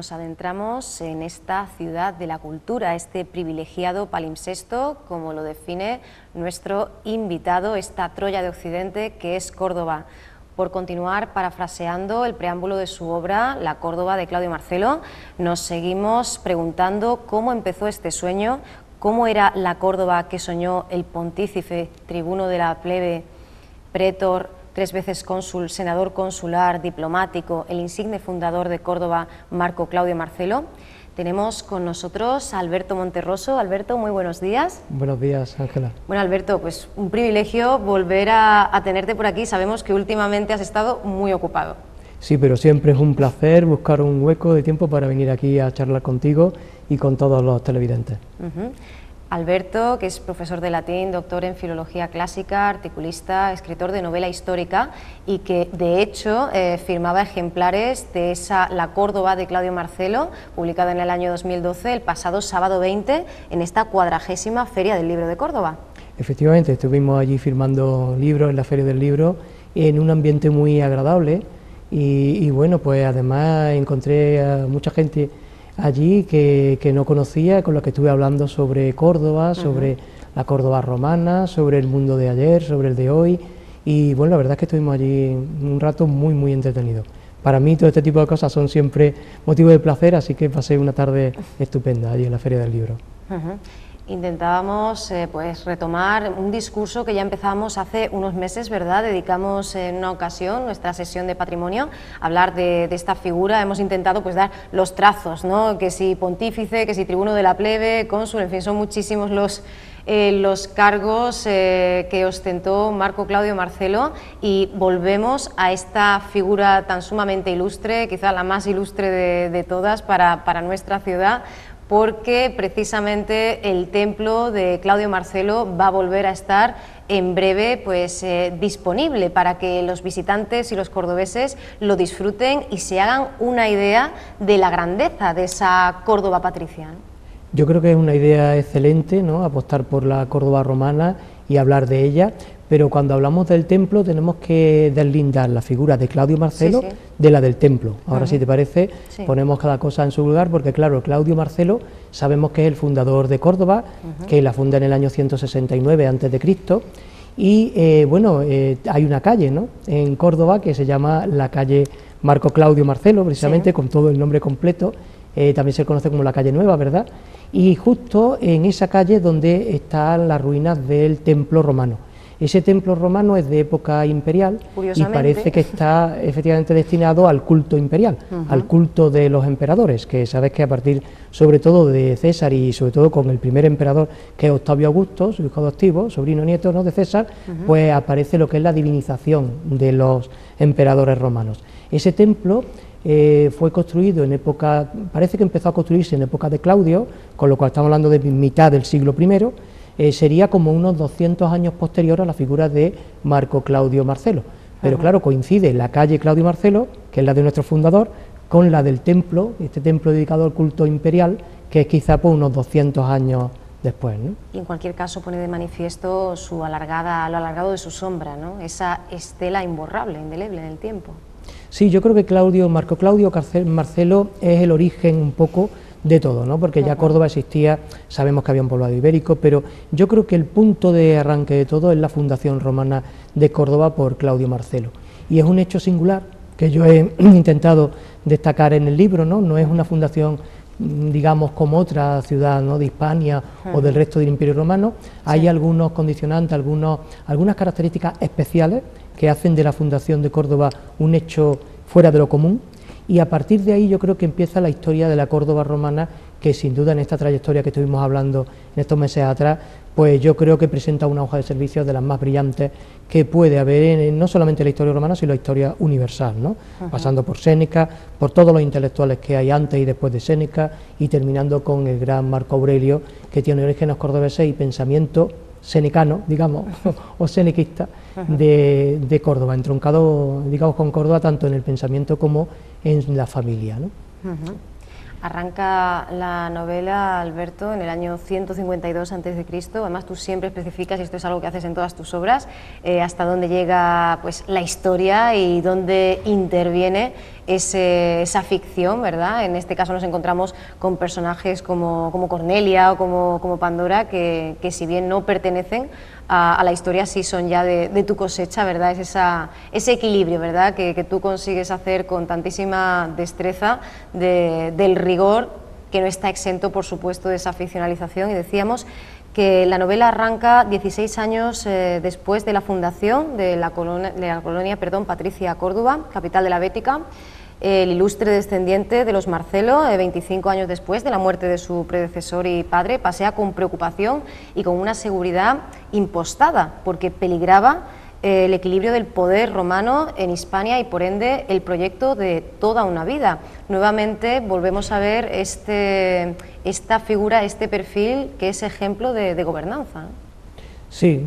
nos adentramos en esta ciudad de la cultura, este privilegiado palimpsesto, como lo define nuestro invitado, esta Troya de Occidente que es Córdoba. Por continuar parafraseando el preámbulo de su obra, La Córdoba de Claudio Marcelo, nos seguimos preguntando cómo empezó este sueño, cómo era la Córdoba que soñó el pontífice, tribuno de la plebe, pretor, tres veces cónsul, senador consular, diplomático, el insigne fundador de Córdoba, Marco Claudio Marcelo. Tenemos con nosotros a Alberto Monterroso. Alberto, muy buenos días. Buenos días, Ángela. Bueno, Alberto, pues un privilegio volver a, tenerte por aquí. Sabemos que últimamente has estado muy ocupado. Sí, pero siempre es un placer buscar un hueco de tiempo para venir aquí a charlar contigo y con todos los televidentes. Alberto, que es profesor de latín, doctor en filología clásica, articulista, escritor de novela histórica y que de hecho eh, firmaba ejemplares de esa La Córdoba de Claudio Marcelo, publicada en el año 2012, el pasado sábado 20, en esta cuadragésima Feria del Libro de Córdoba. Efectivamente, estuvimos allí firmando libros en la Feria del Libro en un ambiente muy agradable y, y bueno, pues además encontré a mucha gente allí que, no conocía, con los que estuve hablando sobre Córdoba, sobre la Córdoba romana, sobre el mundo de ayer, sobre el de hoy. Y bueno, la verdad es que estuvimos allí un rato muy, muy entretenido. Para mí todo este tipo de cosas son siempre motivo de placer, así que pasé una tarde estupenda allí en la Feria del Libro intentábamos eh, pues retomar un discurso que ya empezamos hace unos meses, ¿verdad? Dedicamos en una ocasión nuestra sesión de patrimonio a hablar de, esta figura. Hemos intentado pues dar los trazos, ¿no? Que si pontífice, que si tribuno de la plebe, cónsul, en fin, son muchísimos los, eh, los cargos eh, que ostentó Marco Claudio Marcelo y volvemos a esta figura tan sumamente ilustre, quizá la más ilustre de, de todas para, para nuestra ciudad, porque precisamente el templo de Claudio Marcelo va a volver a estar en breve pues, eh, disponible para que los visitantes y los cordobeses lo disfruten y se hagan una idea de la grandeza de esa Córdoba patriciana. Yo creo que es una idea excelente, ¿no? apostar por la Córdoba romana y hablar de ella, pero cuando hablamos del templo tenemos que deslindar la figura de Claudio Marcelo de la del templo. Ahora, si te parece, ponemos cada cosa en su lugar, porque claro, Claudio Marcelo sabemos que es el fundador de Córdoba, que la funda en el año 169 a.C., y eh, bueno, eh, hay una calle ¿no? en Córdoba que se llama la calle Marco Claudio Marcelo, precisamente con todo el nombre completo, eh, también se conoce como la calle Nueva, ¿verdad? Y justo en esa calle donde están las ruinas del templo romano. Ese templo romano es de época imperial y parece que está efectivamente destinado al culto imperial, al culto de los emperadores, que sabes que a partir sobre todo de César y sobre todo con el primer emperador que es Octavio Augusto, su hijo adoptivo, sobrino nieto ¿no? de César, pues aparece lo que es la divinización de los emperadores romanos. Ese templo eh, fue construido en época, parece que empezó a construirse en época de Claudio, con lo cual estamos hablando de mitad del siglo I, eh, sería como unos 200 años posterior a la figura de Marco Claudio Marcelo. Pero claro, coincide la calle Claudio Marcelo, que es la de nuestro fundador, con la del templo, este templo dedicado al culto imperial, que es quizá por pues, unos 200 años después. Y en cualquier caso pone de manifiesto su alargada, lo alargado de su sombra, ¿no? esa estela imborrable, indeleble en el tiempo. Sí, yo creo que Claudio, Marco Claudio Marcelo es el origen un poco de todo, ¿no? porque ya Córdoba existía, sabemos que había un poblado ibérico, pero yo creo que el punto de arranque de todo es la fundación romana de Córdoba por Claudio Marcelo. Y es un hecho singular que yo he intentado destacar en el libro, ¿no? no es una fundación digamos como otra ciudad ¿no? de Hispania o del resto del Imperio Romano, hay algunos condicionantes, algunos, algunas características especiales que hacen de la fundación de Córdoba un hecho fuera de lo común y a partir de ahí yo creo que empieza la historia de la Córdoba romana, que sin duda en esta trayectoria que estuvimos hablando en estos meses atrás, pues yo creo que presenta una hoja de servicios de las más brillantes que puede haber en, no solamente la historia romana, sino la historia universal, ¿no? pasando por Séneca, por todos los intelectuales que hay antes y después de Séneca, y terminando con el gran Marco Aurelio, que tiene orígenes cordobeses y pensamiento senecano, digamos, o senequista de, Córdoba, entroncado, digamos, con Córdoba tanto en el pensamiento como en la familia. ¿no? Arranca la novela, Alberto, en el año 152 a.C. Además, tú siempre especificas, y esto es algo que haces en todas tus obras, eh, hasta dónde llega pues, la historia y dónde interviene esa ficción, ¿verdad? En este caso nos encontramos con personajes como, como Cornelia o como, como Pandora, que, que, si bien no pertenecen a, la historia, sí son ya de, tu cosecha, ¿verdad? Es esa, ese equilibrio, ¿verdad? Que, que, tú consigues hacer con tantísima destreza del rigor que no está exento, por supuesto, de esa ficcionalización. Y decíamos que la novela arranca 16 años eh, después de la fundación de la colonia, de la colonia perdón, Patricia Córdoba, capital de la Bética el ilustre descendiente de los Marcelo, 25 eh, años después de la muerte de su predecesor y padre, pasea con preocupación y con una seguridad impostada, porque peligraba eh, el equilibrio del poder romano en Hispania y por ende el proyecto de toda una vida. Nuevamente volvemos a ver este, esta figura, este perfil que es ejemplo de, gobernanza. Sí,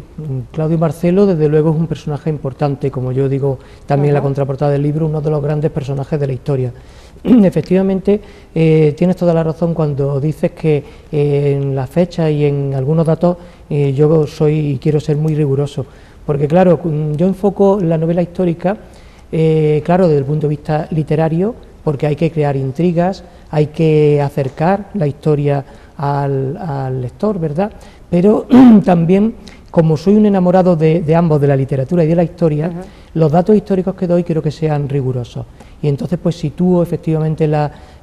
Claudio Marcelo desde luego es un personaje importante, como yo digo también en la contraportada del libro, uno de los grandes personajes de la historia. Efectivamente, eh, tienes toda la razón cuando dices que eh, en la fecha y en algunos datos eh, yo soy y quiero ser muy riguroso, porque claro, yo enfoco la novela histórica, claro, desde el punto de vista literario, porque hay que crear intrigas, hay que acercar la historia al, al lector, ¿verdad? Pero también como soy un enamorado de, ambos, de la literatura y de la historia, los datos históricos que doy quiero que sean rigurosos. Y entonces pues sitúo efectivamente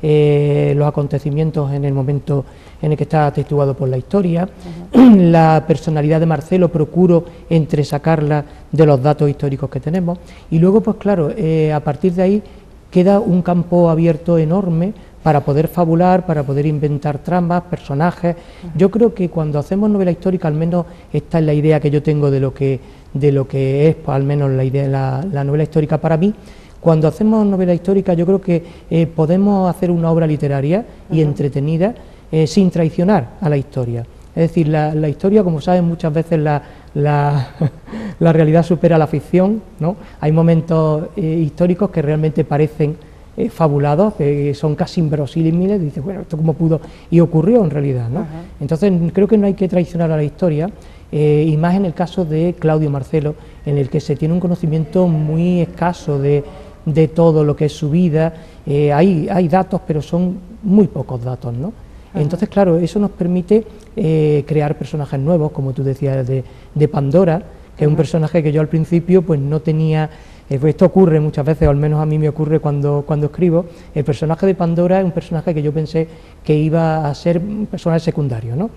eh, los acontecimientos en el momento en el que está atestiguado por la historia, la personalidad de Marcelo procuro entresacarla de los datos históricos que tenemos. Y luego pues claro, eh, a partir de ahí queda un campo abierto enorme para poder fabular, para poder inventar tramas, personajes. Yo creo que cuando hacemos novela histórica, al menos esta es la idea que yo tengo de lo que, de lo que es, pues, al menos la idea la, la novela histórica para mí. Cuando hacemos novela histórica, yo creo que eh, podemos hacer una obra literaria y entretenida eh, sin traicionar a la historia. Es decir, la, historia, como saben, muchas veces la, la, realidad supera la ficción, ¿no? Hay momentos eh, históricos que realmente parecen eh, fabulados, que son casi inverosímiles, dice, bueno, esto cómo pudo, y ocurrió en realidad, ¿no? Entonces creo que no hay que traicionar a la historia, eh, y más en el caso de Claudio Marcelo, en el que se tiene un conocimiento muy escaso de, de todo lo que es su vida, eh, hay, hay datos, pero son muy pocos datos, ¿no? Entonces, claro, eso nos permite crear personajes nuevos, como tú decías, de, de Pandora, que es un personaje que yo al principio pues no tenía esto ocurre muchas veces, o al menos a mí me ocurre cuando, cuando escribo. El personaje de Pandora es un personaje que yo pensé que iba a ser un personaje secundario, ¿no?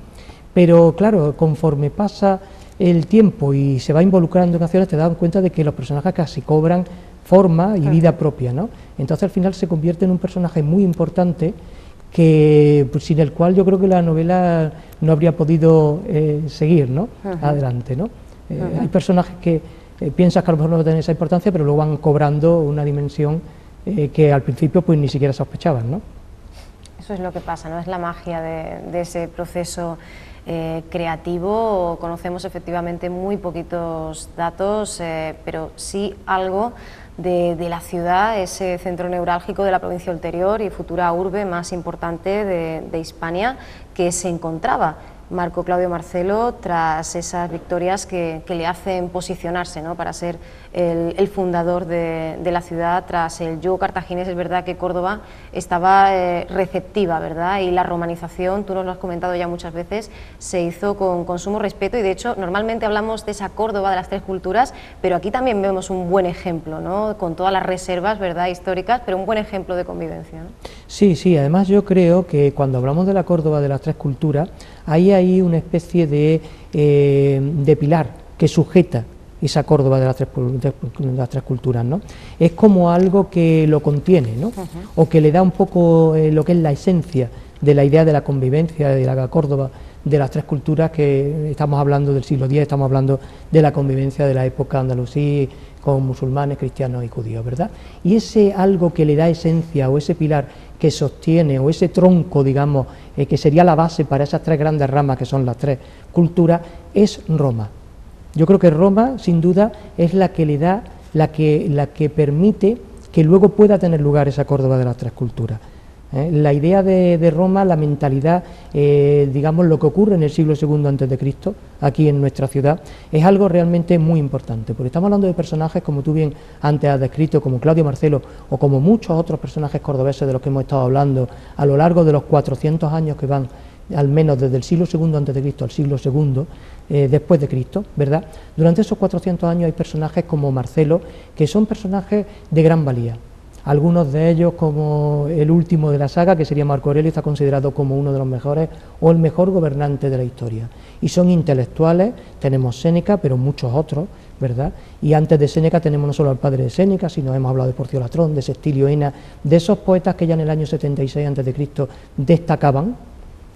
Pero claro, conforme pasa el tiempo y se va involucrando en acciones, te das cuenta de que los personajes casi cobran forma y vida propia, ¿no? Entonces al final se convierte en un personaje muy importante que pues, sin el cual yo creo que la novela no habría podido eh, seguir, ¿no? Adelante, ¿no? Eh, hay personajes que eh, piensas que a lo mejor no tener esa importancia, pero luego van cobrando una dimensión eh, que al principio pues ni siquiera sospechaban, ¿no? Eso es lo que pasa, ¿no? Es la magia de, ese proceso eh, creativo. Conocemos efectivamente muy poquitos datos, pero sí algo de, la ciudad, ese centro neurálgico de la provincia ulterior y futura urbe más importante de, de Hispania que se encontraba Marco Claudio Marcelo tras esas victorias que, le hacen posicionarse ¿no? para ser el, fundador de, la ciudad tras el yugo cartaginés. Es verdad que Córdoba estaba eh, receptiva ¿verdad? y la romanización, tú nos lo has comentado ya muchas veces, se hizo con, con, sumo respeto y de hecho normalmente hablamos de esa Córdoba de las tres culturas, pero aquí también vemos un buen ejemplo, ¿no? con todas las reservas ¿verdad? históricas, pero un buen ejemplo de convivencia. Sí, sí, además yo creo que cuando hablamos de la Córdoba de las tres culturas, hay ahí una especie de, eh, de pilar que sujeta esa Córdoba de las tres, las tres culturas, ¿no? Es como algo que lo contiene, ¿no? O que le da un poco eh, lo que es la esencia de la idea de la convivencia de la Córdoba de las tres culturas que estamos hablando del siglo X, estamos hablando de la convivencia de la época andalusí con musulmanes, cristianos y judíos, ¿verdad? Y ese algo que le da esencia o ese pilar que sostiene o ese tronco, digamos, eh, que sería la base para esas tres grandes ramas que son las tres culturas, es Roma. Yo creo que Roma, sin duda, es la que le da, la que, la que permite que luego pueda tener lugar esa Córdoba de las tres culturas. ¿eh? La idea de, Roma, la mentalidad, eh, digamos, lo que ocurre en el siglo II Cristo, aquí en nuestra ciudad, es algo realmente muy importante, porque estamos hablando de personajes, como tú bien antes has descrito, como Claudio Marcelo, o como muchos otros personajes cordobeses de los que hemos estado hablando a lo largo de los 400 años que van al menos desde el siglo II antes de Cristo al siglo II eh, después de Cristo, ¿verdad? Durante esos 400 años hay personajes como Marcelo que son personajes de gran valía, algunos de ellos, como el último de la saga, que sería Marco Aurelio, está considerado como uno de los mejores o el mejor gobernante de la historia. Y son intelectuales, tenemos Séneca, pero muchos otros, ¿verdad? Y antes de Séneca tenemos no solo al padre de Séneca, sino hemos hablado de Porcio Latrón, de Sextilio Ena, de esos poetas que ya en el año 76 a.C. destacaban,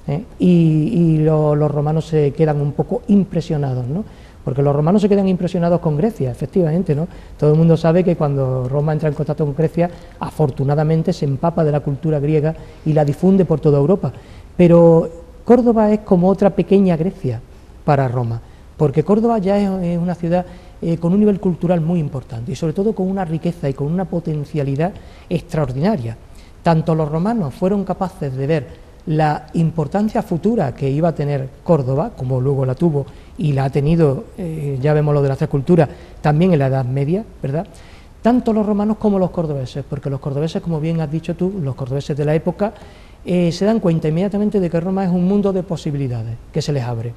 ¿eh? y, los romanos se quedan un poco impresionados, ¿no? porque los romanos se quedan impresionados con Grecia, efectivamente, ¿no? Todo el mundo sabe que cuando Roma entra en contacto con Grecia, afortunadamente se empapa de la cultura griega y la difunde por toda Europa. Pero Córdoba es como otra pequeña Grecia para Roma, porque Córdoba ya es una ciudad eh, con un nivel cultural muy importante y sobre todo con una riqueza y con una potencialidad extraordinaria. Tanto los romanos fueron capaces de ver la importancia futura que iba a tener Córdoba, como luego la tuvo y la ha tenido, eh, ya vemos lo de las tres culturas, también en la Edad Media, ¿verdad? Tanto los romanos como los cordobeses, porque los cordobeses, como bien has dicho tú, los cordobeses de la época, eh, se dan cuenta inmediatamente de que Roma es un mundo de posibilidades que se les abre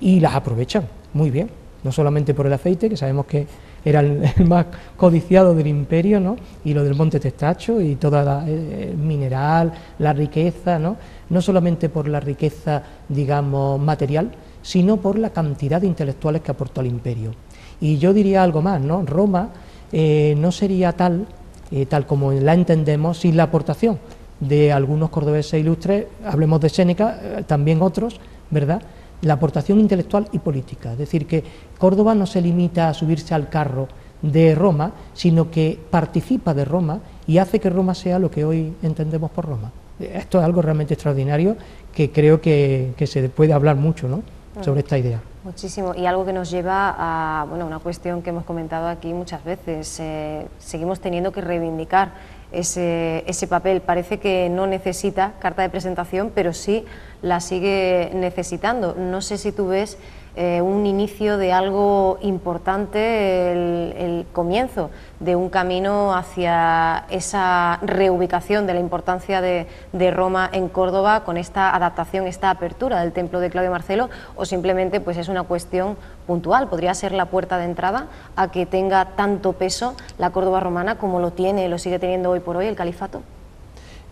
y las aprovechan muy bien, no solamente por el aceite, que sabemos que era el, más codiciado del imperio, ¿no? y lo del monte Testacho y toda eh, el mineral, la riqueza, ¿no? No solamente por la riqueza, digamos, material, sino por la cantidad de intelectuales que aportó al imperio. Y yo diría algo más, ¿no? Roma eh, no sería tal, eh, tal como la entendemos, sin la aportación de algunos cordobeses ilustres, hablemos de Séneca, también otros, ¿verdad?, la aportación intelectual y política. Es decir, que Córdoba no se limita a subirse al carro de Roma, sino que participa de Roma y hace que Roma sea lo que hoy entendemos por Roma. Esto es algo realmente extraordinario que creo que, se puede hablar mucho ¿no? sobre esta idea. Muchísimo, y algo que nos lleva a bueno, una cuestión que hemos comentado aquí muchas veces. Eh, seguimos teniendo que reivindicar ese, ese papel. Parece que no necesita carta de presentación, pero sí la sigue necesitando. No sé si tú ves eh, un inicio de algo importante, el, comienzo de un camino hacia esa reubicación de la importancia de, Roma en Córdoba con esta adaptación, esta apertura del templo de Claudio Marcelo, o simplemente pues es una cuestión puntual, podría ser la puerta de entrada a que tenga tanto peso la Córdoba romana como lo tiene, lo sigue teniendo hoy por hoy el califato.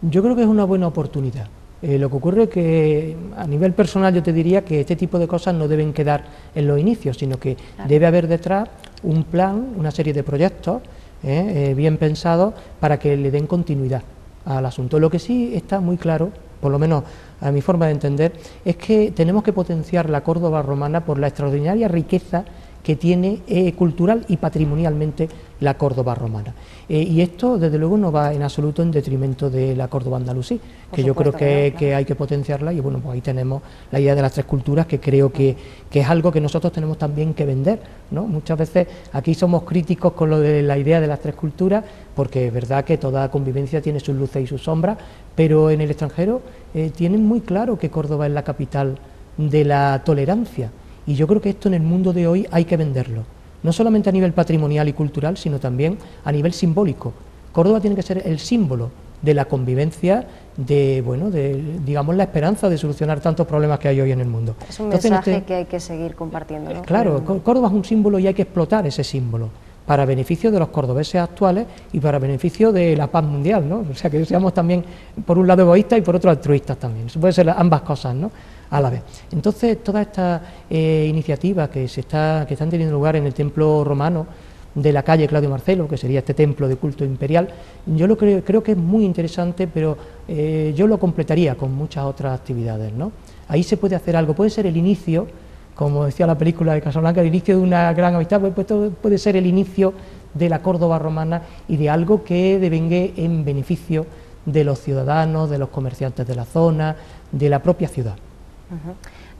Yo creo que es una buena oportunidad. Eh, lo que ocurre es que a nivel personal yo te diría que este tipo de cosas no deben quedar en los inicios, sino que debe haber detrás un plan, una serie de proyectos eh, eh, bien pensados para que le den continuidad al asunto. Lo que sí está muy claro, por lo menos a mi forma de entender, es que tenemos que potenciar la Córdoba romana por la extraordinaria riqueza que tiene cultural y patrimonialmente la Córdoba romana. Eh, y esto, desde luego, no va en absoluto en detrimento de la Córdoba andalusí, que yo creo que, hay que potenciarla y bueno, pues ahí tenemos la idea de las tres culturas, que creo que, es algo que nosotros tenemos también que vender. ¿no? Muchas veces aquí somos críticos con lo de la idea de las tres culturas, porque es verdad que toda convivencia tiene sus luces y sus sombras, pero en el extranjero eh, tienen muy claro que Córdoba es la capital de la tolerancia. Y yo creo que esto en el mundo de hoy hay que venderlo no solamente a nivel patrimonial y cultural, sino también a nivel simbólico. Córdoba tiene que ser el símbolo de la convivencia, de bueno, de digamos la esperanza de solucionar tantos problemas que hay hoy en el mundo. Es un mensaje este que hay que seguir compartiendo. ¿no? Claro, Córdoba es un símbolo y hay que explotar ese símbolo para beneficio de los cordobeses actuales y para beneficio de la paz mundial, ¿no? O sea, que seamos también, por un lado, egoístas y por otro, altruistas también. Eso puede ser ambas cosas, ¿no? A la vez. Entonces, todas estas eh, iniciativas que, se está, que están teniendo lugar en el templo romano de la calle Claudio Marcelo, que sería este templo de culto imperial, yo lo creo, creo que es muy interesante, pero eh, yo lo completaría con muchas otras actividades, ¿no? Ahí se puede hacer algo, puede ser el inicio como decía la película de Casablanca, el inicio de una gran amistad, pues, pues puede ser el inicio de la Córdoba romana y de algo que devengue en beneficio de los ciudadanos, de los comerciantes de la zona, de la propia ciudad.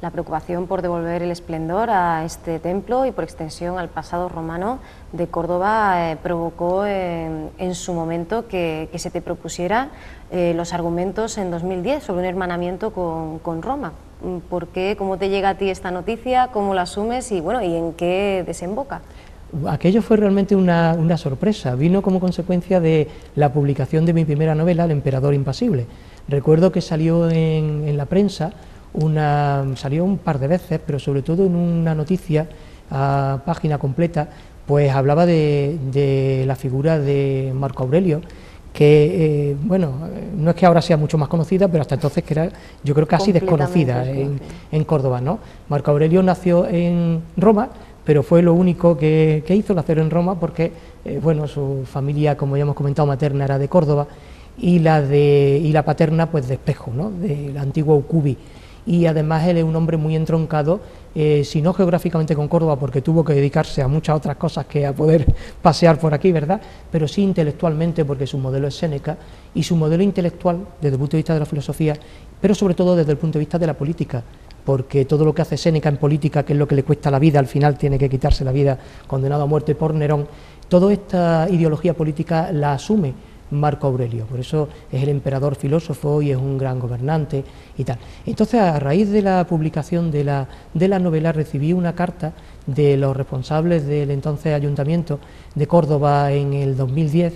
La preocupación por devolver el esplendor a este templo y por extensión al pasado romano de Córdoba eh, provocó en su momento que, se te propusiera eh, los argumentos en 2010 sobre un hermanamiento con, Roma. ¿Por qué? ¿Cómo te llega a ti esta noticia? ¿Cómo la asumes? Y bueno, ¿y en qué desemboca? Aquello fue realmente una, sorpresa, vino como consecuencia de la publicación de mi primera novela, El emperador impasible. Recuerdo que salió en, la prensa, una, salió un par de veces, pero sobre todo en una noticia a página completa, pues hablaba de, la figura de Marco Aurelio, que, eh, bueno, no es que ahora sea mucho más conocida, pero hasta entonces que era, yo creo, casi desconocida en, en Córdoba, ¿no? Marco Aurelio nació en Roma, pero fue lo único que, hizo, el hacer en Roma, porque eh, bueno, su familia, como ya hemos comentado, materna era de Córdoba y la, de, y la paterna pues de Espejo, ¿no? del antiguo Ucubi. Y además él es un hombre muy entroncado, eh, si no geográficamente con Córdoba, porque tuvo que dedicarse a muchas otras cosas que a poder pasear por aquí, ¿verdad? Pero sí intelectualmente, porque su modelo es Séneca, y su modelo intelectual, desde el punto de vista de la filosofía, pero sobre todo desde el punto de vista de la política, porque todo lo que hace Séneca en política, que es lo que le cuesta la vida, al final tiene que quitarse la vida condenado a muerte por Nerón, toda esta ideología política la asume Marco Aurelio, por eso es el emperador filósofo y es un gran gobernante y tal. Entonces, a raíz de la publicación de la, de la novela, recibí una carta de los responsables del entonces Ayuntamiento de Córdoba en el 2010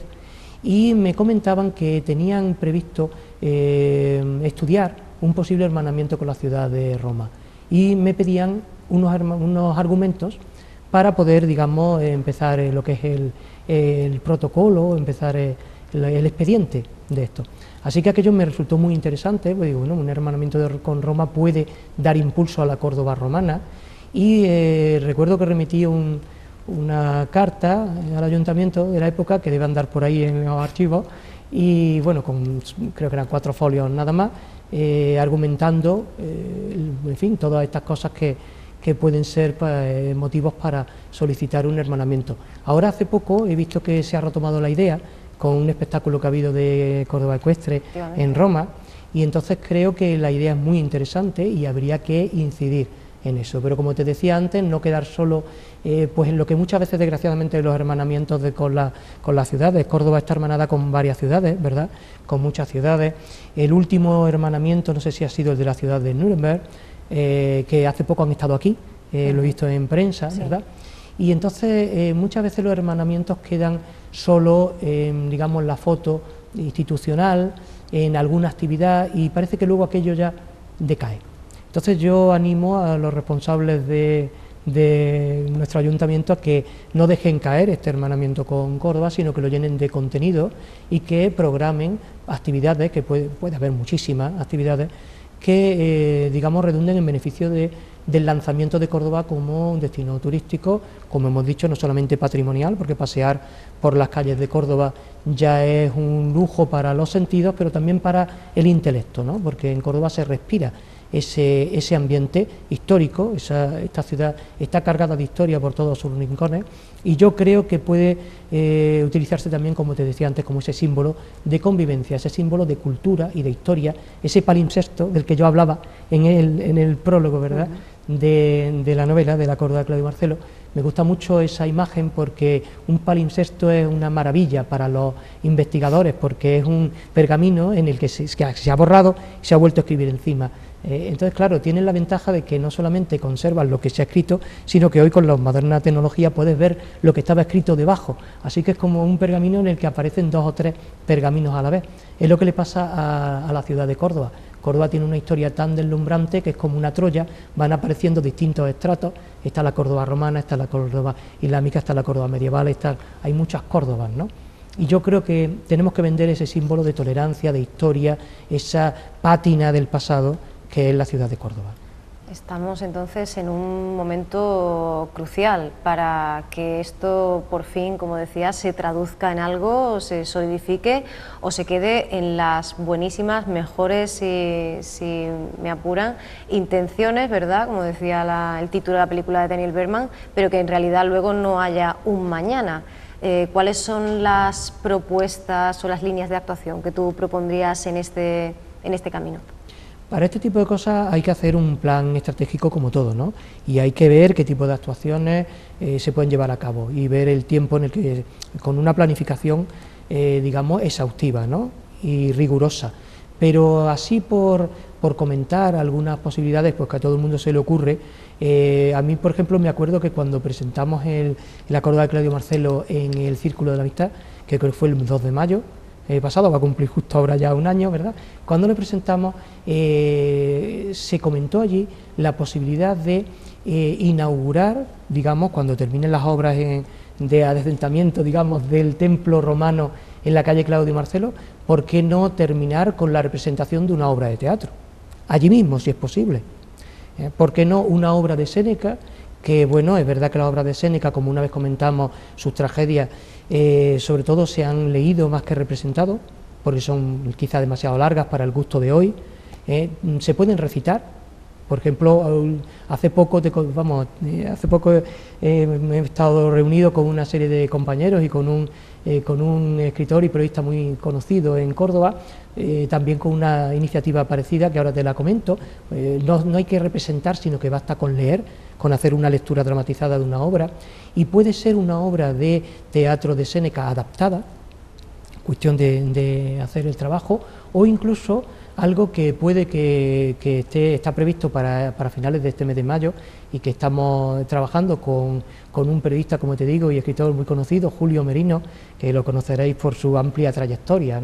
y me comentaban que tenían previsto eh, estudiar un posible hermanamiento con la ciudad de Roma. Y me pedían unos, unos argumentos para poder, digamos, empezar lo que es el, el protocolo, empezar el, expediente de esto. Así que aquello me resultó muy interesante, pues digo, un hermanamiento con Roma puede dar impulso a la Córdoba romana y eh, recuerdo que remití una carta al ayuntamiento de la época que debe andar por ahí en los archivos y bueno, con, creo que eran cuatro folios nada más eh, argumentando, eh, en fin, todas estas cosas que, que pueden ser pues, motivos para solicitar un hermanamiento. Ahora hace poco he visto que se ha retomado la idea con un espectáculo que ha habido de Córdoba Ecuestre en Roma y entonces creo que la idea es muy interesante y habría que incidir en eso. Pero como te decía antes, no quedar solo eh, pues en lo que muchas veces desgraciadamente los hermanamientos de, con, la, con las ciudades, Córdoba está hermanada con varias ciudades, ¿verdad? Con muchas ciudades. El último hermanamiento, no sé si ha sido el de la ciudad de Nuremberg, eh, que hace poco han estado aquí, eh, lo he visto en prensa, ¿verdad? Y entonces muchas veces los hermanamientos quedan solo, en, digamos, la foto institucional, en alguna actividad y parece que luego aquello ya decae. Entonces yo animo a los responsables de, nuestro ayuntamiento a que no dejen caer este hermanamiento con Córdoba, sino que lo llenen de contenido y que programen actividades, que puede, haber muchísimas actividades, que eh, digamos redunden en beneficio del lanzamiento de Córdoba como un destino turístico, como hemos dicho, no solamente patrimonial, porque pasear por las calles de Córdoba ya es un lujo para los sentidos, pero también para el intelecto, ¿no? porque en Córdoba se respira ese, ese ambiente histórico, esta ciudad está cargada de historia por todos sus rincones y yo creo que puede eh, utilizarse también, como te decía antes, como ese símbolo de convivencia, ese símbolo de cultura y de historia, ese palimpsesto del que yo hablaba en el, en el prólogo, ¿verdad?, de, de, la novela de la Córdoba de Claudio Marcelo. Me gusta mucho esa imagen porque un palimpsesto es una maravilla para los investigadores porque es un pergamino en el que se, que se ha borrado y se ha vuelto a escribir encima. Eh, entonces, claro, tienen la ventaja de que no solamente conservan lo que se ha escrito, sino que hoy con la moderna tecnología puedes ver lo que estaba escrito debajo. Así que es como un pergamino en el que aparecen dos o tres pergaminos a la vez. Es lo que le pasa a, la ciudad de Córdoba. Córdoba tiene una historia tan deslumbrante que es como una Troya, van apareciendo distintos estratos, está la Córdoba romana, está la Córdoba islámica, está la Córdoba medieval, está, hay muchas Córdobas, ¿no? Y yo creo que tenemos que vender ese símbolo de tolerancia, de historia, esa pátina del pasado que es la ciudad de Córdoba. Estamos entonces en un momento crucial para que esto por fin, como decía, se traduzca en algo, se solidifique o se quede en las buenísimas, mejores, si, me apuran, intenciones, ¿verdad? Como decía el título de la película de Daniel Berman, pero que en realidad luego no haya un mañana. Eh, ¿Cuáles son las propuestas o las líneas de actuación que tú propondrías en este, en este camino? Para este tipo de cosas hay que hacer un plan estratégico como todo, ¿no? Y hay que ver qué tipo de actuaciones eh, se pueden llevar a cabo y ver el tiempo en el que, con una planificación, eh, digamos, exhaustiva, ¿no? Y rigurosa. Pero así por, por comentar algunas posibilidades, pues que a todo el mundo se le ocurre, eh, a mí, por ejemplo, me acuerdo que cuando presentamos el, el acuerdo de Claudio Marcelo en el Círculo de la Amistad, que creo que fue el 2 de mayo, eh, pasado, va a cumplir justo ahora ya un año, ¿verdad? Cuando le presentamos, eh, se comentó allí la posibilidad de eh, inaugurar, digamos, cuando terminen las obras de adecentamiento, digamos, del templo romano en la calle Claudio Marcelo, ¿por qué no terminar con la representación de una obra de teatro? Allí mismo, si es posible. ¿Por qué no una obra de Séneca? Que bueno, es verdad que la obra de Séneca, como una vez comentamos, sus tragedias eh, sobre todo se han leído más que representado, porque son quizá demasiado largas para el gusto de hoy. Eh, se pueden recitar, por ejemplo, hace poco, vamos, eh, hace poco me he estado reunido con una serie de compañeros y con un, con un escritor y periodista muy conocido en Córdoba, también con una iniciativa parecida que ahora te la comento. No, no, hay que representar, sino que basta con leer, con hacer una lectura dramatizada de una obra y puede ser una obra de teatro de Séneca adaptada, cuestión de, hacer el trabajo, o incluso algo que puede que, esté, está previsto para, finales de este mes de mayo y que estamos trabajando con, un periodista, como te digo, y escritor muy conocido, Julio Merino, que lo conoceréis por su amplia trayectoria,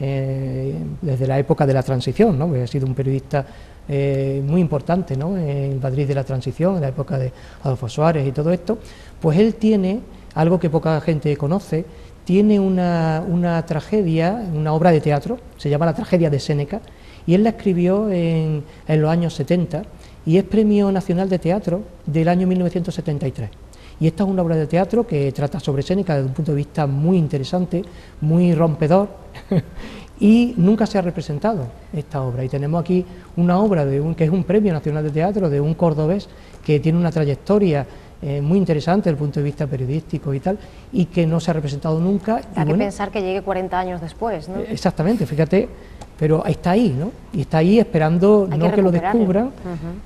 eh, desde la época de la transición, ¿no? ha sido un periodista eh, muy importante ¿no? en Madrid de la transición, en la época de Adolfo Suárez y todo esto, pues él tiene algo que poca gente conoce, tiene una, una tragedia, una obra de teatro, se llama La tragedia de Séneca, y él la escribió en, en los años 70 y es Premio Nacional de Teatro del año 1973. Y esta es una obra de teatro que trata sobre Séneca desde un punto de vista muy interesante, muy rompedor, y nunca se ha representado esta obra. Y tenemos aquí una obra de un, que es un premio nacional de teatro de un cordobés que tiene una trayectoria eh, muy interesante desde el punto de vista periodístico y tal, y que no se ha representado nunca. Hay que pensar que llegue 40 años después, ¿no? Exactamente, fíjate, pero está ahí, ¿no? Y está ahí esperando no que, lo descubran,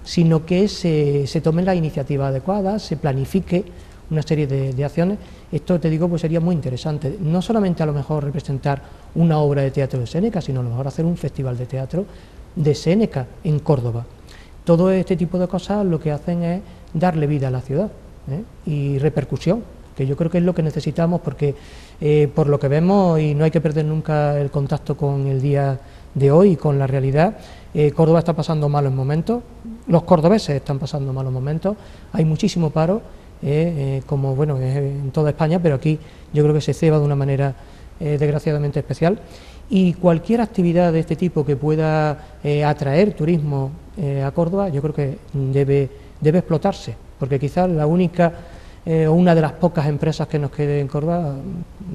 sino que se, se tomen las iniciativas adecuadas, se planifique una serie de, acciones. Esto, te digo, pues sería muy interesante. No solamente a lo mejor representar una obra de teatro de Séneca, sino a lo mejor hacer un festival de teatro de Séneca en Córdoba. Todo este tipo de cosas lo que hacen es darle vida a la ciudad ¿eh? y repercusión, que yo creo que es lo que necesitamos porque eh, por lo que vemos, y no hay que perder nunca el contacto con el día de hoy y con la realidad, eh, Córdoba está pasando malos momentos, los cordobeses están pasando malos momentos, hay muchísimo paro como bueno en toda España, pero aquí yo creo que se ceba de una manera desgraciadamente especial. Y cualquier actividad de este tipo que pueda atraer turismo a Córdoba, yo creo que debe, debe explotarse, porque quizás la única o una de las pocas empresas que nos quede en Córdoba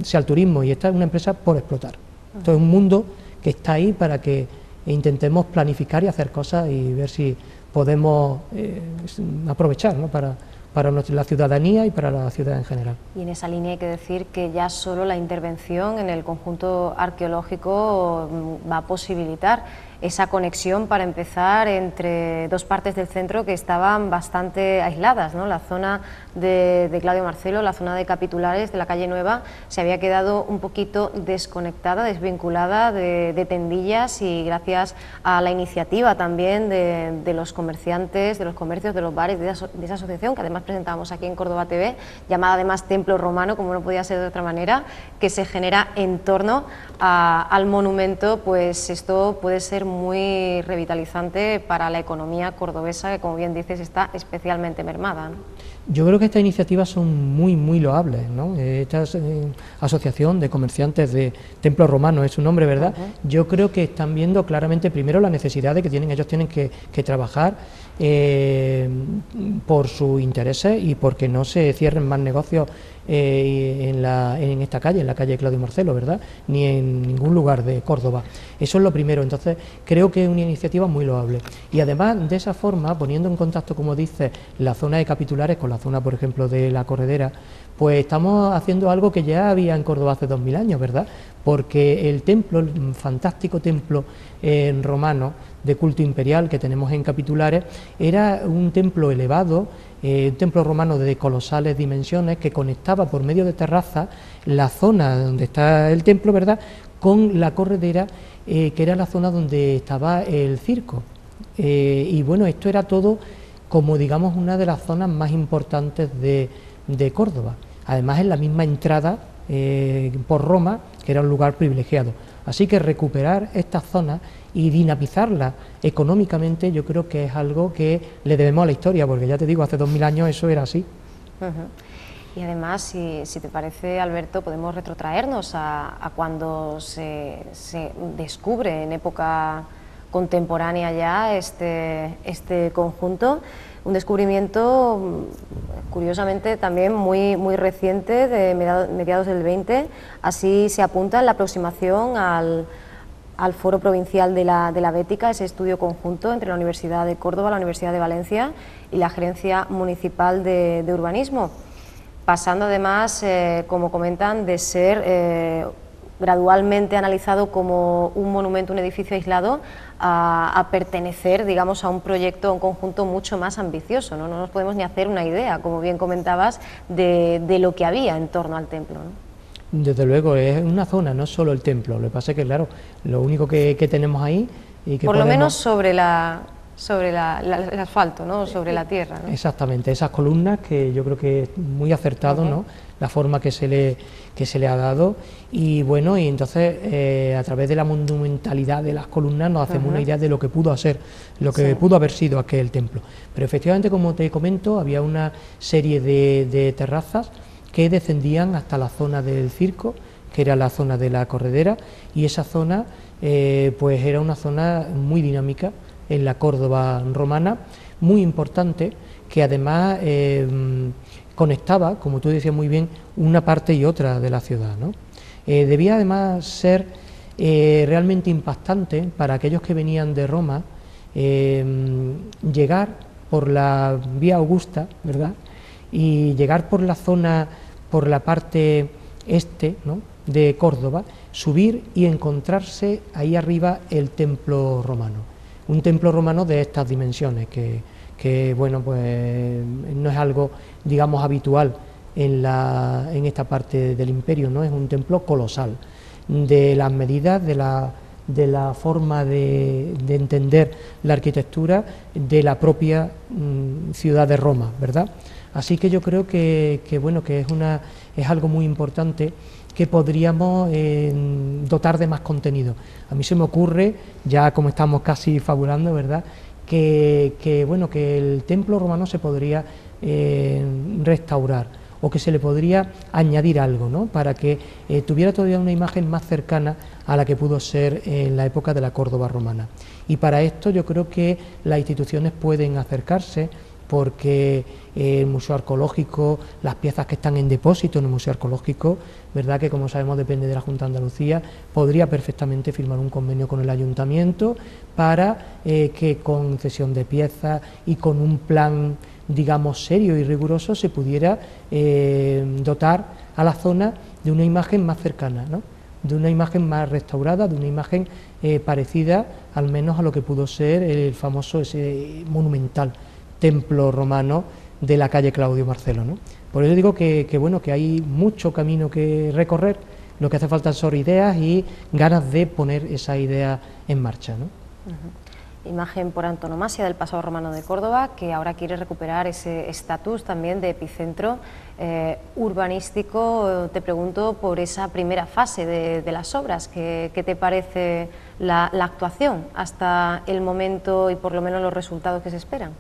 sea el turismo, y esta es una empresa por explotar. Esto es un mundo que está ahí para que intentemos planificar y hacer cosas y ver si podemos aprovechar ¿no? para para la ciudadanía y para la ciudad en general. Y en esa línea hay que decir que ya solo la intervención en el conjunto arqueológico mm, va a posibilitar esa conexión para empezar entre dos partes del centro que estaban bastante aisladas. ¿no? La zona de, Claudio Marcelo, la zona de capitulares de la calle Nueva, se había quedado un poquito desconectada, desvinculada de, tendillas y gracias a la iniciativa también de, los comerciantes, de los comercios, de los bares, de esa, asociación que además presentamos aquí en Córdoba TV, llamada además Templo Romano, como no podía ser de otra manera, que se genera en torno al monumento, pues esto puede ser muy revitalizante para la economía cordobesa, que como bien dices está especialmente mermada. Yo creo que estas iniciativas son muy, muy loables. ¿no? Esta eh, asociación de comerciantes de Templo Romano es su nombre, ¿verdad? Yo creo que están viendo claramente primero la necesidad de que tienen, ellos tienen que, que trabajar eh, por sus intereses y porque no se cierren más negocios eh, en, la, en esta calle, en la calle Claudio Marcelo, ¿verdad? Ni en ningún lugar de Córdoba. Eso es lo primero. Entonces, creo que es una iniciativa muy loable. Y además, de esa forma, poniendo en contacto, como dice, la zona de capitulares con la zona, por ejemplo, de la corredera, pues estamos haciendo algo que ya había en Córdoba hace dos mil años, ¿verdad? porque el templo, el fantástico templo eh, romano de culto imperial que tenemos en capitulares, era un templo elevado, eh, un templo romano de colosales dimensiones que conectaba por medio de terraza la zona donde está el templo, ¿verdad?, con la corredera, eh, que era la zona donde estaba el circo. y bueno, esto era todo como digamos una de las zonas más importantes de, de Córdoba. Además es la misma entrada por Roma, que era un lugar privilegiado. Así que recuperar estas zonas y dinamizarlas económicamente yo creo que es algo que le debemos a la historia, porque ya te digo, hace dos mil años eso era así. Y además, si, te parece, Alberto, podemos retrotraernos a, cuando se, se, descubre en época contemporánea ya este, este conjunto un descubrimiento mm, curiosamente también muy, muy reciente, de mediados del 20, así se apunta en la aproximación al, al Foro Provincial de la, de la Bética, ese estudio conjunto entre la Universidad de Córdoba, la Universidad de Valencia y la Gerencia Municipal de, Urbanismo, pasando además, eh, como comentan, de ser eh, gradualmente analizado como un monumento, un edificio aislado, a, pertenecer, digamos, a un proyecto, a un conjunto mucho más ambicioso. ¿no? no nos podemos ni hacer una idea, como bien comentabas, de, lo que había en torno al templo. Desde luego, es una zona, no solo el templo. Lo que pasa es que, claro, lo único que, tenemos ahí... Y que Por lo menos sobre la, sobre el asfalto, ¿no? sobre la tierra. Exactamente, esas columnas que yo creo que es muy acertado, ¿no? la forma que se le, que se le ha dado y bueno, y entonces eh, a través de la monumentalidad de las columnas nos hacemos una idea de lo que pudo ser, lo que pudo haber sido aquel templo. Pero efectivamente, como te comento, había una serie de, terrazas que descendían hasta la zona del circo, que era la zona de la corredera, y esa zona eh, pues era una zona muy dinámica, en la Córdoba romana, muy importante, que además eh, conectaba, como tú decías muy bien, una parte y otra de la ciudad. Eh, debía además ser realmente impactante para aquellos que venían de Roma llegar por la vía Augusta, ¿verdad? Y llegar por la zona, por la parte este de Córdoba, subir y encontrarse ahí arriba el templo romano un templo romano de estas dimensiones, que, bueno, pues no es algo, digamos, habitual en, la, en esta parte del imperio, ¿no? Es un templo colosal, de las medidas, de la, de la forma de, entender la arquitectura de la propia mm, ciudad de Roma, ¿verdad? Así que yo creo que, bueno, que es, una, es algo muy importante que podríamos eh, dotar de más contenido. A mí se me ocurre, ya como estamos casi fabulando, ¿verdad?, que, bueno, que el templo romano se podría eh, restaurar o que se le podría añadir algo, ¿no? para que eh, tuviera todavía una imagen más cercana a la que pudo ser en la época de la Córdoba romana. Y para esto yo creo que las instituciones pueden acercarse porque eh, el Museo Arqueológico, las piezas que están en depósito en el Museo Arqueológico, verdad que como sabemos depende de la Junta de Andalucía, podría perfectamente firmar un convenio con el Ayuntamiento para eh, que con cesión de piezas y con un plan, digamos, serio y riguroso se pudiera eh, dotar a la zona de una imagen más cercana, ¿no? de una imagen más restaurada, de una imagen parecida al menos a lo que pudo ser el famoso ese monumental templo romano de la calle Claudio Marcelo. ¿no? Por eso digo que, bueno, que hay mucho camino que recorrer, lo que hace falta son ideas y ganas de poner esa idea en marcha. ¿no? Imagen por antonomasia del pasado romano de Córdoba, que ahora quiere recuperar ese estatus también de epicentro eh, urbanístico. Te pregunto por esa primera fase de, las obras, ¿qué, te parece la actuación hasta el momento y por lo menos los resultados que se esperan?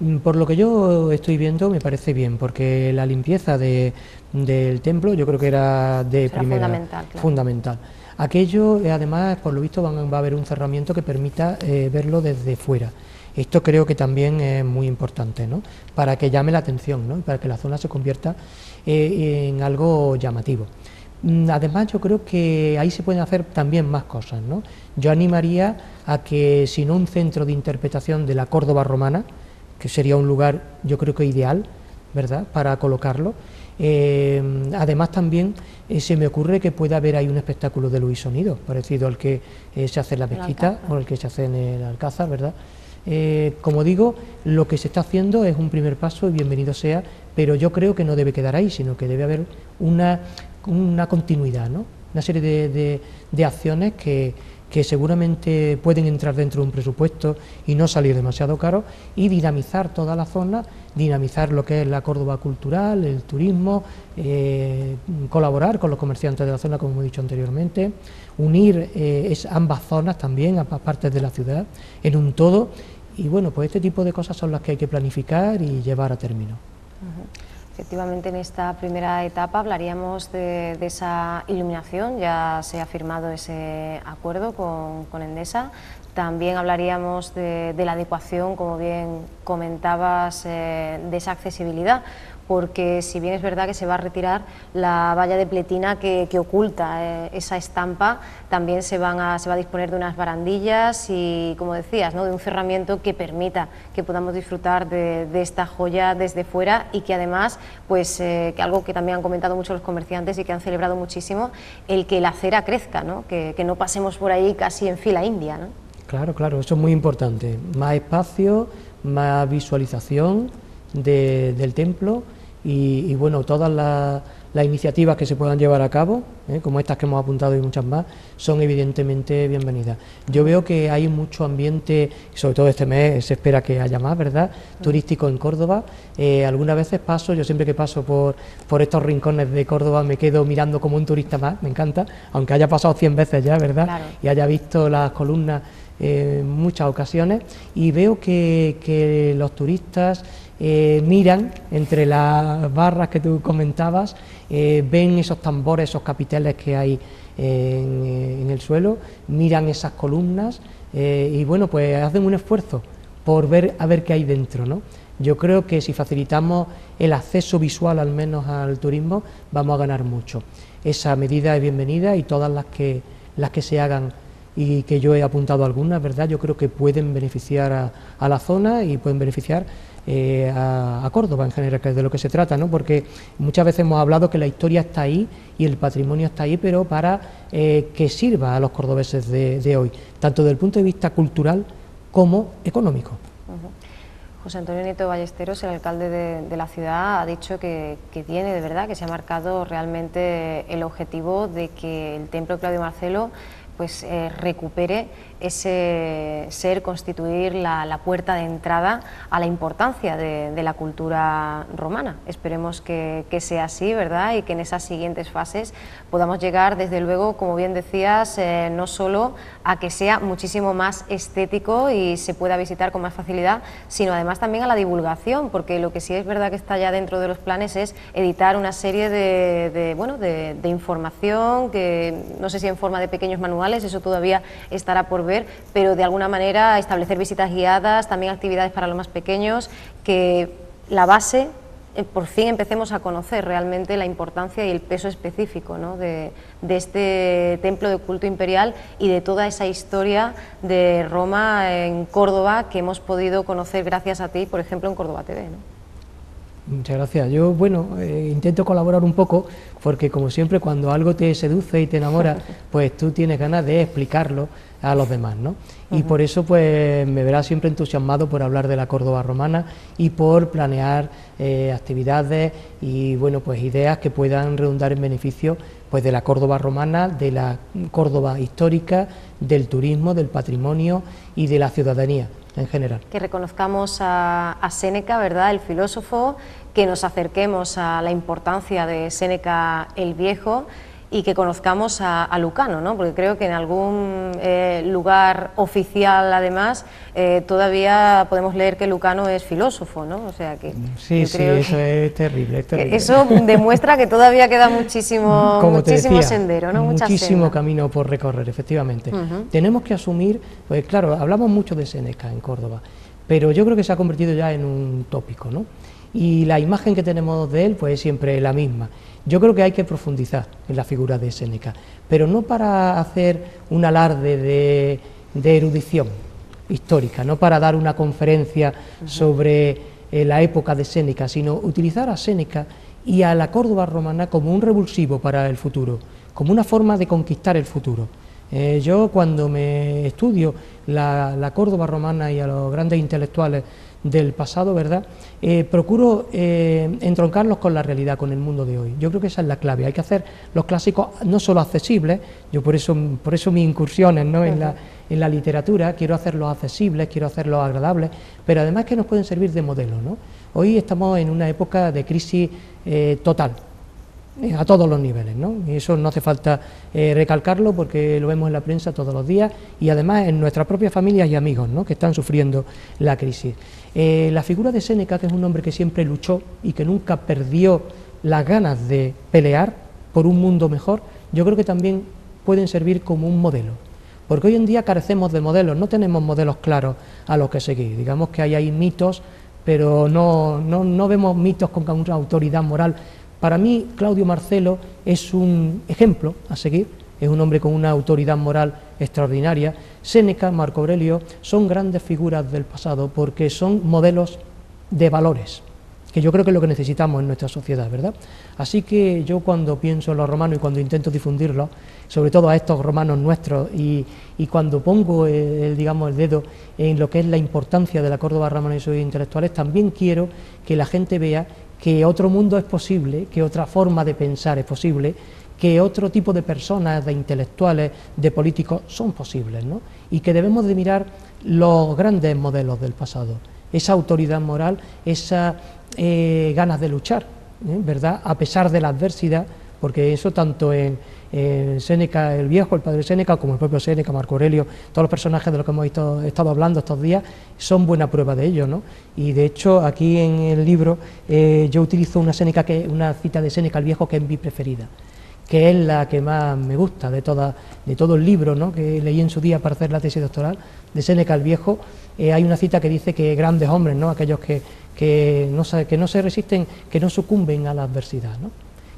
Mm, por lo que yo estoy viendo me parece bien, porque la limpieza de, del templo yo creo que era de primera fundamental, fundamental. Aquello, eh, además, por lo visto va a haber un cerramiento que permita eh, verlo desde fuera. Esto creo que también es muy importante, ¿no? Para que llame la atención, ¿no? Para que la zona se convierta eh, en algo llamativo. Mm, además, yo creo que ahí se pueden hacer también más cosas, ¿no? Yo animaría a que, si no un centro de interpretación de la Córdoba romana, que sería un lugar yo creo que ideal, ¿verdad?, para colocarlo, Eh, además también eh, se me ocurre que pueda haber ahí un espectáculo de luz y sonido, parecido al que eh, se hace en la mezquita o el que se hace en el Alcázar, ¿verdad? como digo, lo que se está haciendo es un primer paso y bienvenido sea, pero yo creo que no debe quedar ahí, sino que debe haber una, una continuidad, ¿no? una serie de acciones que, que seguramente pueden entrar dentro de un presupuesto y no salir demasiado caro, y dinamizar toda la zona, dinamizar lo que es la Córdoba cultural, el turismo, eh, colaborar con los comerciantes de la zona, como hemos dicho anteriormente, unir eh, ambas zonas también, ambas partes de la ciudad, en un todo, y bueno, pues este tipo de cosas son las que hay que planificar y llevar a término. Efectivamente, en esta primera etapa hablaríamos de, esa iluminación, ya se ha firmado ese acuerdo con, Endesa. También hablaríamos de, la adecuación, como bien comentabas, eh, de esa accesibilidad porque si bien es verdad que se va a retirar la valla de pletina que, oculta eh, esa estampa, también se, van a, se va a disponer de unas barandillas y, como decías, ¿no? de un cerramiento que permita que podamos disfrutar de, esta joya desde fuera y que además, pues eh, que algo que también han comentado muchos los comerciantes y que han celebrado muchísimo, el que la acera crezca, ¿no? Que, no pasemos por ahí casi en fila india. ¿no? Claro, claro, eso es muy importante. Más espacio, más visualización del templo y, bueno, todas las, iniciativas que se puedan llevar a cabo, ¿eh? como estas que hemos apuntado y muchas más, son evidentemente bienvenidas. Yo veo que hay mucho ambiente, sobre todo este mes se espera que haya más, ¿verdad?, turístico en Córdoba. Eh, algunas veces paso, yo siempre que paso por, por estos rincones de Córdoba me quedo mirando como un turista más, me encanta, aunque haya pasado 100 veces ya, ¿verdad?, y haya visto las columnas eh, en muchas ocasiones, y veo que, que los turistas eh, miran entre las barras que tú comentabas, eh, ven esos tambores, esos capiteles que hay eh, en, el suelo, miran esas columnas y bueno, pues hacen un esfuerzo por ver a ver qué hay dentro, ¿no? Yo creo que si facilitamos el acceso visual al menos al turismo, vamos a ganar mucho. Esa medida es bienvenida y todas las que, las que se hagan y que yo he apuntado algunas, ¿verdad? Yo creo que pueden beneficiar a, a la zona y pueden beneficiar eh, a, Córdoba en general, que es de lo que se trata, ¿no? porque muchas veces hemos hablado que la historia está ahí y el patrimonio está ahí, pero para eh, que sirva a los cordobeses de, hoy, tanto desde el punto de vista cultural como económico. José Antonio Nieto Ballesteros, el alcalde de, la ciudad, ha dicho que, que, tiene de verdad, que se ha marcado realmente el objetivo de que el templo Claudio Marcelo pues eh, recupere ese ser, constituir la, puerta de entrada a la importancia de, la cultura romana. Esperemos que, sea así, ¿verdad? Y que en esas siguientes fases podamos llegar, desde luego, como bien decías, eh, no solo a que sea muchísimo más estético y se pueda visitar con más facilidad, sino además también a la divulgación, porque lo que sí es verdad que está ya dentro de los planes es editar una serie de, bueno, de información, que no sé si en forma de pequeños manuales, eso todavía estará por ver pero de alguna manera establecer visitas guiadas, también actividades para los más pequeños, que la base eh, por fin empecemos a conocer realmente la importancia y el peso específico de, este templo de culto imperial y de toda esa historia de Roma en Córdoba que hemos podido conocer gracias a ti, por ejemplo, en Córdoba TV. Muchas gracias. Yo, bueno, eh, intento colaborar un poco porque, como siempre, cuando algo te seduce y te enamora, pues tú tienes ganas de explicarlo a los demás, ¿no? Y por eso, pues, me verá siempre entusiasmado por hablar de la Córdoba romana y por planear eh, actividades y, bueno, pues, ideas que puedan redundar en beneficio, pues, de la Córdoba romana, de la Córdoba histórica, del turismo, del patrimonio y de la ciudadanía en general. Que reconozcamos a, a Séneca, ¿verdad?, el filósofo, que nos acerquemos a la importancia de Séneca el Viejo y que conozcamos a, Lucano, ¿no? porque creo que en algún eh, lugar oficial, además, eh, todavía podemos leer que Lucano es filósofo, ¿no? O sea que sí, sí, eso es terrible, Eso demuestra que todavía queda muchísimo, muchísimo sendero, ¿no? muchísimo camino por recorrer, efectivamente. Tenemos que asumir, pues claro, hablamos mucho de Seneca en Córdoba, pero yo creo que se ha convertido ya en un tópico, ¿no? Y la imagen que tenemos de él, pues es siempre la misma yo creo que hay que profundizar en la figura de Séneca, pero no para hacer un alarde de, erudición histórica, no para dar una conferencia sobre eh, la época de Séneca, sino utilizar a Séneca y a la Córdoba romana como un revulsivo para el futuro, como una forma de conquistar el futuro. Eh, yo cuando me estudio la, Córdoba romana y a los grandes intelectuales del pasado, ¿verdad? Eh, procuro eh, entroncarlos con la realidad, con el mundo de hoy. Yo creo que esa es la clave. Hay que hacer los clásicos no solo accesibles, yo por eso, por eso mis incursiones ¿no? en, la, en la literatura, quiero hacerlos accesibles, quiero hacerlos agradables, pero además que nos pueden servir de modelo. ¿no? Hoy estamos en una época de crisis total, eh, a todos los niveles, ¿no? Y eso no hace falta eh, recalcarlo porque lo vemos en la prensa todos los días y además en nuestras propias familias y amigos, ¿no? Que están sufriendo la crisis. Eh, la figura de Séneca, que es un hombre que siempre luchó y que nunca perdió las ganas de pelear por un mundo mejor, yo creo que también pueden servir como un modelo. Porque hoy en día carecemos de modelos, no tenemos modelos claros a los que seguir. Digamos que hay, hay mitos, pero no, no, no vemos mitos con una autoridad moral para mí, Claudio Marcelo es un ejemplo a seguir, es un hombre con una autoridad moral extraordinaria. Séneca, Marco Aurelio son grandes figuras del pasado porque son modelos de valores, que yo creo que es lo que necesitamos en nuestra sociedad, ¿verdad? Así que yo cuando pienso en los romanos y cuando intento difundirlos, sobre todo a estos romanos nuestros, y, cuando pongo el, digamos, el dedo en lo que es la importancia de la Córdoba romana y sus intelectuales, también quiero que la gente vea que otro mundo es posible, que otra forma de pensar es posible, que otro tipo de personas, de intelectuales, de políticos son posibles, ¿no? Y que debemos de mirar los grandes modelos del pasado, esa autoridad moral, esas eh, ganas de luchar, ¿eh? ¿verdad? A pesar de la adversidad, porque eso tanto en, en Séneca el Viejo, el padre Séneca, como el propio Séneca, Marco Aurelio, todos los personajes de los que hemos estado hablando estos días, son buena prueba de ello, ¿no? Y de hecho, aquí en el libro eh, yo utilizo una, Séneca que, una cita de Séneca el Viejo que es mi preferida que es la que más me gusta de, toda, de todo el libro ¿no? que leí en su día para hacer la tesis doctoral, de Séneca el Viejo, eh, hay una cita que dice que grandes hombres, ¿no? aquellos que, que, no, que no se resisten, que no sucumben a la adversidad. ¿no?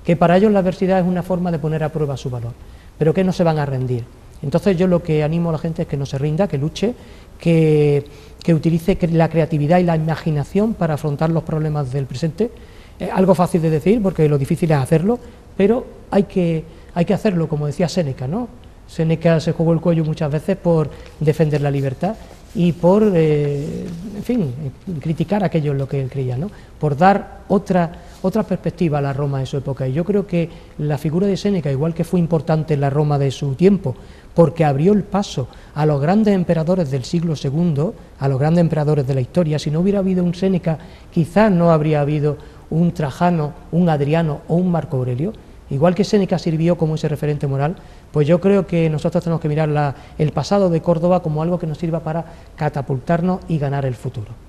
que para ellos la adversidad es una forma de poner a prueba su valor, pero que no se van a rendir. Entonces yo lo que animo a la gente es que no se rinda, que luche, que, utilice la creatividad y la imaginación para afrontar los problemas del presente. Es algo fácil de decir porque lo difícil es hacerlo, pero hay que, hay que hacerlo, como decía Séneca, ¿no? Séneca se jugó el cuello muchas veces por defender la libertad y por, eh, en fin, criticar aquello en lo que él creía, ¿no? por dar otra, otra perspectiva a la Roma de su época. Y yo creo que la figura de Séneca, igual que fue importante en la Roma de su tiempo, porque abrió el paso a los grandes emperadores del siglo II, a los grandes emperadores de la historia, si no hubiera habido un Séneca, quizás no habría habido un Trajano, un Adriano o un Marco Aurelio, igual que Séneca sirvió como ese referente moral, pues yo creo que nosotros tenemos que mirar el pasado de Córdoba como algo que nos sirva para catapultarnos y ganar el futuro.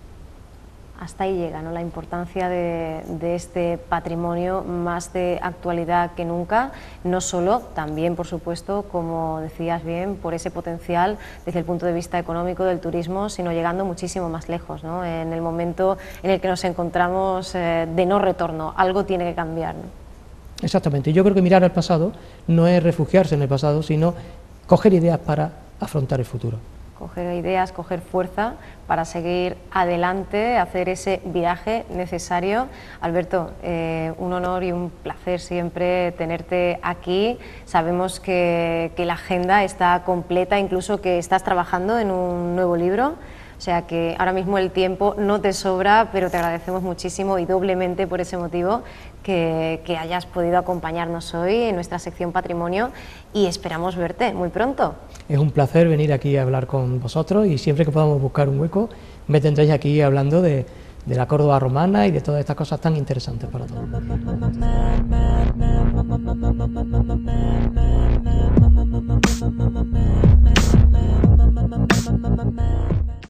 Hasta ahí llega ¿no? la importancia de, este patrimonio más de actualidad que nunca, no solo, también por supuesto, como decías bien, por ese potencial desde el punto de vista económico del turismo, sino llegando muchísimo más lejos, ¿no? en el momento en el que nos encontramos eh, de no retorno, algo tiene que cambiar. Exactamente. Yo creo que mirar al pasado no es refugiarse en el pasado, sino coger ideas para afrontar el futuro. Coger ideas, coger fuerza para seguir adelante, hacer ese viaje necesario. Alberto, eh, un honor y un placer siempre tenerte aquí. Sabemos que, que la agenda está completa, incluso que estás trabajando en un nuevo libro. O sea que ahora mismo el tiempo no te sobra, pero te agradecemos muchísimo y doblemente por ese motivo que, hayas podido acompañarnos hoy en nuestra sección Patrimonio y esperamos verte muy pronto. Es un placer venir aquí a hablar con vosotros y siempre que podamos buscar un hueco me tendréis aquí hablando de, la Córdoba romana y de todas estas cosas tan interesantes para todos.